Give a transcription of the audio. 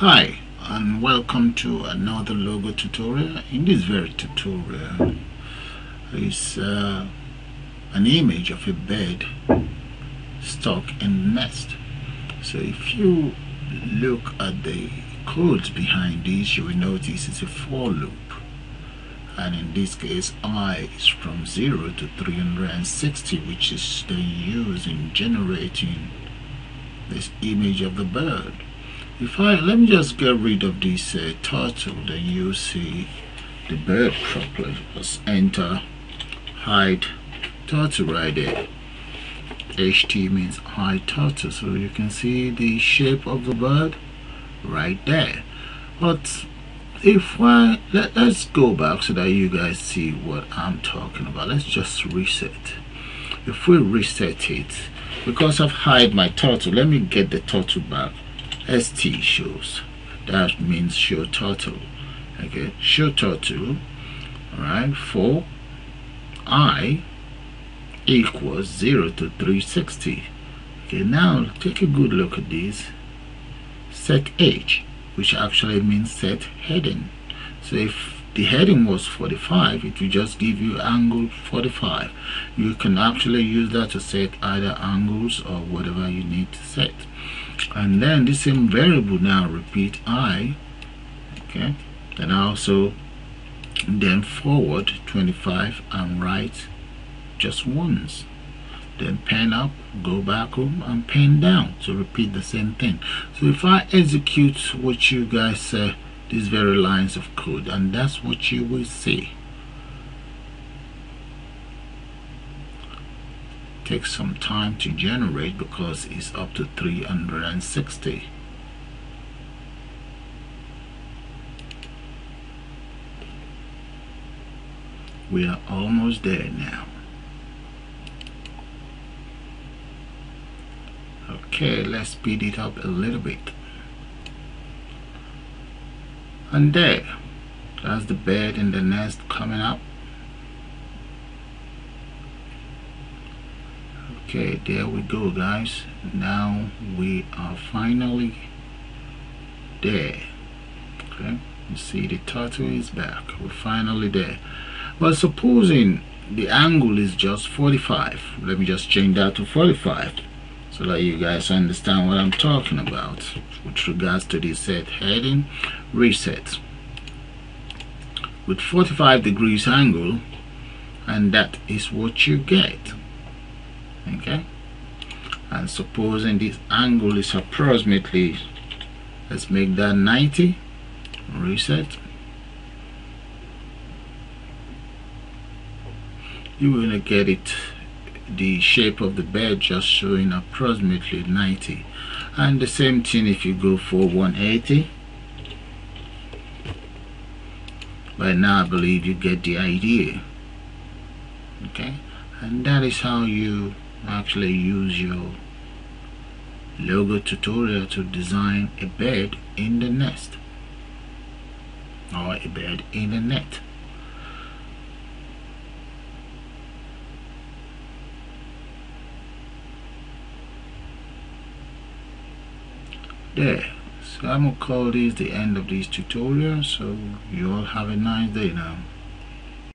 Hi and welcome to another logo tutorial. In this very tutorial is uh, an image of a bird stuck in nest. So if you look at the codes behind this you will notice it's a for loop and in this case i is from 0 to 360 which is then used in generating this image of the bird if I let me just get rid of this uh, turtle then you see the bird properly just enter hide turtle right there HT means hide turtle. So you can see the shape of the bird right there. But if I let, let's go back so that you guys see what I'm talking about. Let's just reset. If we reset it because I've hide my turtle let me get the turtle back st shows. That means show turtle. okay show turtle, all right for i equals 0 to 360 okay now take a good look at this. Set h which actually means set heading. So if the heading was 45 it will just give you angle 45 you can actually use that to set either angles or whatever you need to set. And then the same variable now repeat i okay and also then forward 25 and right just once. Then pen up go back home and pen down to repeat the same thing. So if I execute what you guys say these very lines of code and that's what you will see. Takes some time to generate because it's up to 360 we are almost there now. Okay let's speed it up a little bit and there that's the bed in the nest coming up. Okay there we go guys. Now we are finally there. Okay you see the turtle is back. We're finally there. But supposing the angle is just 45 let me just change that to 45 so that you guys understand what I'm talking about with regards to the set heading reset. With 45 degrees angle and that is what you get okay? And supposing this angle is approximately let's make that 90 reset. You're gonna get it the shape of the bed just showing approximately 90 and the same thing if you go for 180 by now I believe you get the idea. Okay? And that is how you actually use your logo tutorial to design a bed in the nest. Or a bed in a net there so I'm gonna call this the end of this tutorial so you all have a nice day now